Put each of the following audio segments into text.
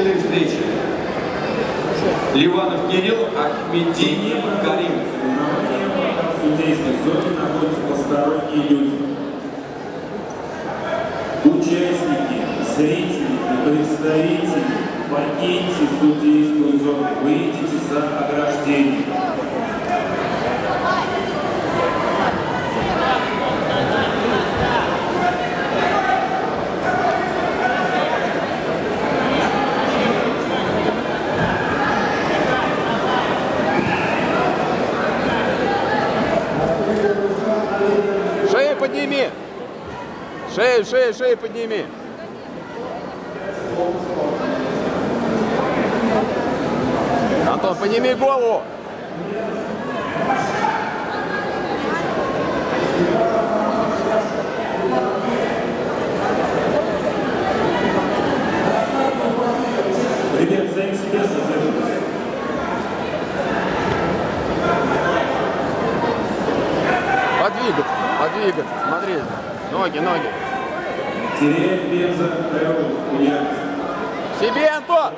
этой встречи. Ливанов Кирилл, Ахмедини Карим. В судейской зоне находятся посторонние люди. Участники, зрители и представители, покиньте судейскую зону, выйдите за ограждение. Шею подними. Шею, шею, шею подними. Антон, подними голову. Подвигаться. Смотри. Ноги, ноги. Себе, Антон!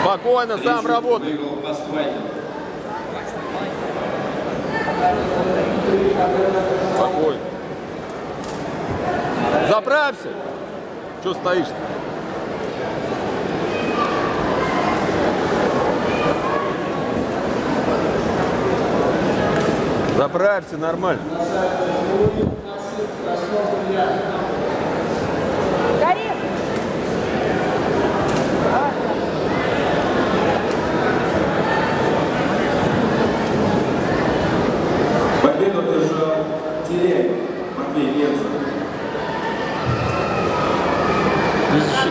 Спокойно, сам работай. Спокойно. Заправься. Что стоишь-то? Заправься нормально. Победу одержал Теряев, Матвей Бенза.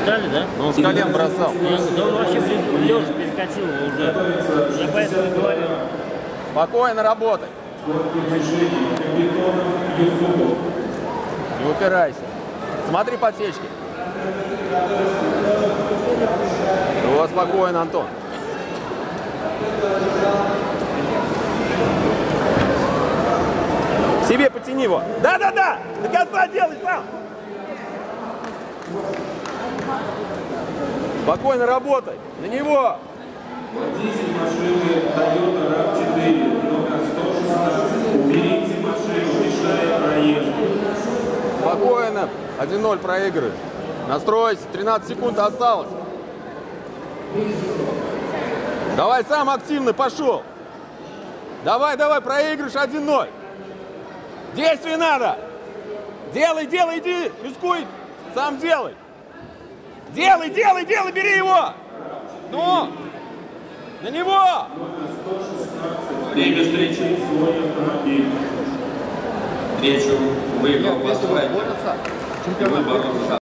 Засчитали, да? Ну, он с колен бросал. Да он вообще лежа перекатил его уже. Я поэтому и говорю. Спокойно работай. Не упирайся. Смотри подсечки. Вот спокойно, Антон. Себе потяни его. Да-да-да! До конца делай сам! Спокойно работай. На него. Водитель машины Toyota RAV4, номер 116. Уберите машину, мешает проезду. Спокойно. 1-0 проигрываешь. Настройся. 13 секунд осталось. Давай сам активно пошел. Давай, давай, проигрыш 1-0. Действий надо. Делай, делай, иди, рискуй. Сам делай. Делай, делай, делай, бери его. Ну, на него. Время встречи. Свой автомобиль. Встречу выиграл Паствайкин. И выборолся